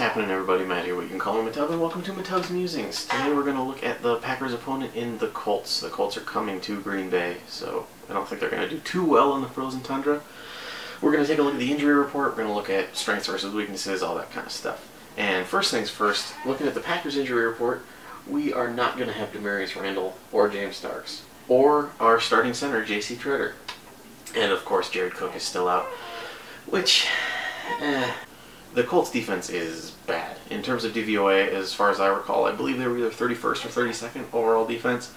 happening, everybody? Matt here. You can call me Matub, and welcome to Matub's Musings. Today we're going to look at the Packers' opponent in the Colts. The Colts are coming to Green Bay, so I don't think they're going to do too well in the frozen tundra. We're going to take a look at the injury report. We're going to look at strengths versus weaknesses, all that kind of stuff. And first things first, looking at the Packers' injury report, we are not going to have Damarious Randall or James Starks, or our starting center, J.C. Tretter. And of course, Jared Cook is still out, which, eh, the Colts defense is bad. In terms of DVOA, as far as I recall, I believe they were either 31st or 32nd overall defense.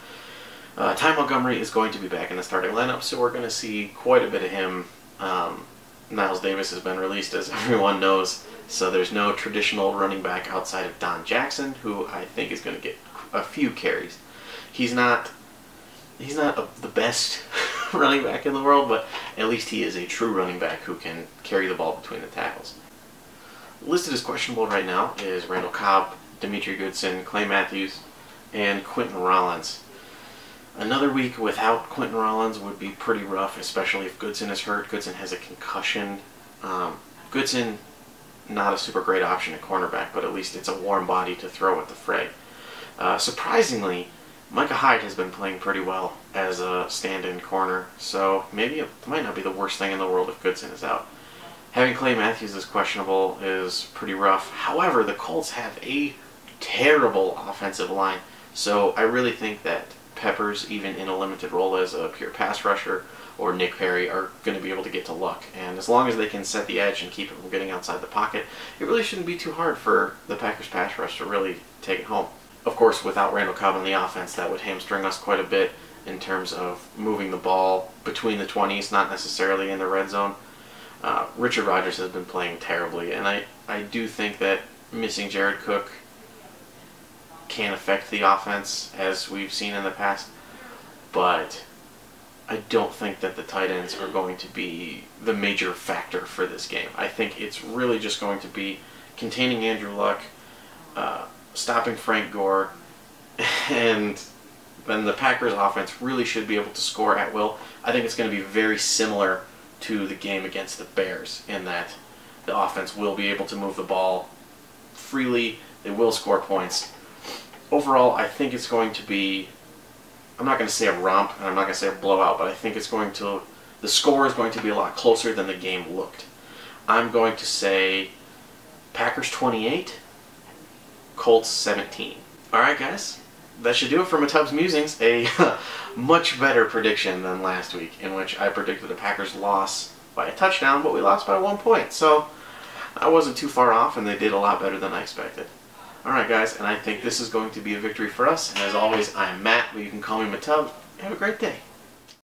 Uh, Ty Montgomery is going to be back in the starting lineup, so we're going to see quite a bit of him. Um, Knile Davis has been released, as everyone knows, so there's no traditional running back outside of Don Jackson, who I think is going to get a few carries. He's not he's not a, the best running back in the world, but at least he is a true running back who can carry the ball between the tackles. Listed as questionable right now is Randall Cobb, Demetri Goodson, Clay Matthews, and Quentin Rollins. Another week without Quentin Rollins would be pretty rough, especially if Goodson is hurt. Goodson has a concussion. Um, Goodson, not a super great option at cornerback, but at least it's a warm body to throw at the fray. Uh, surprisingly, Micah Hyde has been playing pretty well as a stand-in corner, so maybe it might not be the worst thing in the world if Goodson is out. Having Clay Matthews as questionable is pretty rough. However, the Colts have a terrible offensive line, so I really think that Peppers, even in a limited role as a pure pass rusher, or Nick Perry are going to be able to get to Luck. And as long as they can set the edge and keep it from getting outside the pocket, it really shouldn't be too hard for the Packers pass rush to really take it home. Of course, without Randall Cobb in the offense, that would hamstring us quite a bit in terms of moving the ball between the 20s, not necessarily in the red zone. Uh, Richard Rodgers has been playing terribly, and I, I do think that missing Jared Cook can affect the offense, as we've seen in the past, but I don't think that the tight ends are going to be the major factor for this game. I think it's really just going to be containing Andrew Luck, uh, stopping Frank Gore, and then the Packers offense really should be able to score at will. I think it's going to be very similar to the game against the Bears in that the offense will be able to move the ball freely. They will score points. Overall, I think it's going to be, I'm not going to say a romp, and I'm not going to say a blowout, but I think it's going to, the score is going to be a lot closer than the game looked. I'm going to say Packers 28, Colts 17. All right, guys, that should do it for Matub's Musings. A much better prediction than last week, in which I predicted a Packers loss by a touchdown, but we lost by one point. So I wasn't too far off, and they did a lot better than I expected. Alright, guys, and I think this is going to be a victory for us. And as always, I'm Matt, but you can call me Matub. Have a great day.